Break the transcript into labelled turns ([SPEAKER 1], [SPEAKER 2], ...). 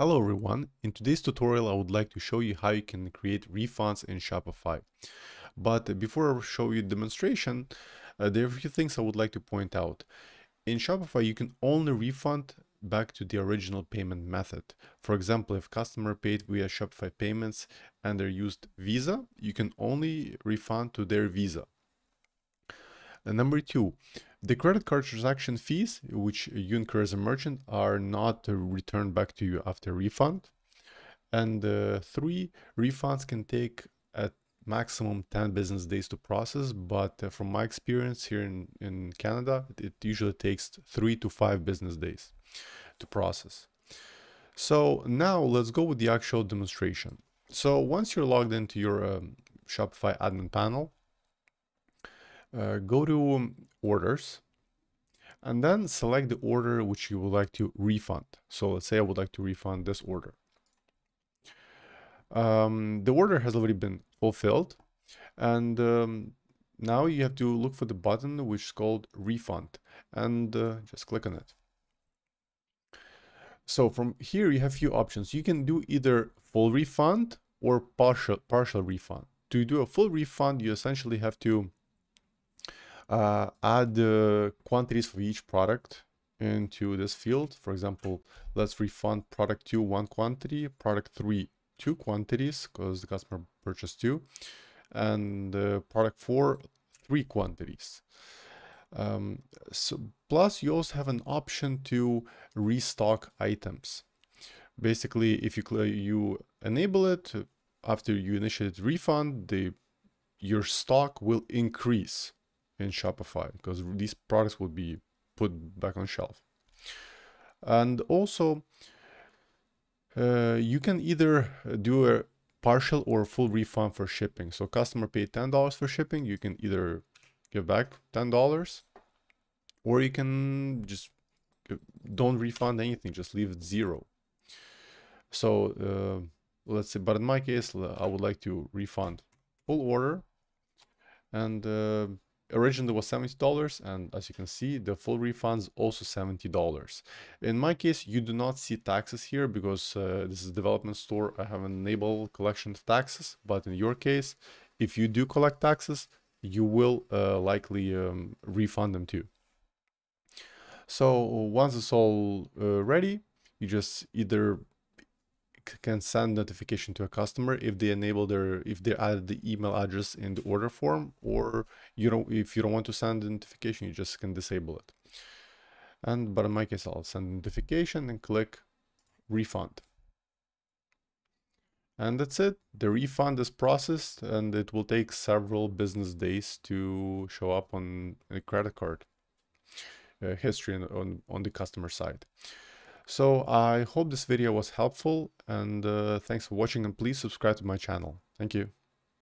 [SPEAKER 1] Hello everyone, in today's tutorial I would like to show you how you can create refunds in Shopify. But before I show you the demonstration, uh, there are a few things I would like to point out. In Shopify you can only refund back to the original payment method. For example, if customer paid via Shopify payments and they used Visa, you can only refund to their Visa. And number two, the credit card transaction fees, which you incur as a merchant, are not returned back to you after refund. And uh, three, refunds can take at maximum 10 business days to process, but uh, from my experience here in, in Canada, it usually takes three to five business days to process. So now let's go with the actual demonstration. So once you're logged into your um, Shopify admin panel, uh, go to orders and then select the order which you would like to refund. So let's say I would like to refund this order. Um, the order has already been fulfilled and um, now you have to look for the button which is called refund and uh, just click on it. So from here you have few options. You can do either full refund or partial partial refund. To do a full refund, you essentially have to uh, add the quantities for each product into this field. For example, let's refund product two, one quantity, product three, two quantities, because the customer purchased two, and uh, product four, three quantities. Um, so plus you also have an option to restock items. Basically, if you you enable it after you initiate refund, the your stock will increase in Shopify because these products will be put back on shelf. And also, uh, you can either do a partial or full refund for shipping. So customer paid $10 for shipping, you can either give back $10 or you can just don't refund anything, just leave it zero. So uh, let's say, but in my case, I would like to refund full order and uh, originally was $70 and as you can see the full refund is also $70 in my case you do not see taxes here because uh, this is development store. I have enabled collection of taxes but in your case if you do collect taxes you will uh, likely um, refund them too. So once it's all uh, ready you just either can send notification to a customer if they enable their if they add the email address in the order form or you don't if you don't want to send the notification you just can disable it. And but in my case i'll send notification and click refund. And that's it. The refund is processed and it will take several business days to show up on a credit card uh, history on, on on the customer side so I hope this video was helpful and uh, thanks for watching and please subscribe to my channel. Thank you.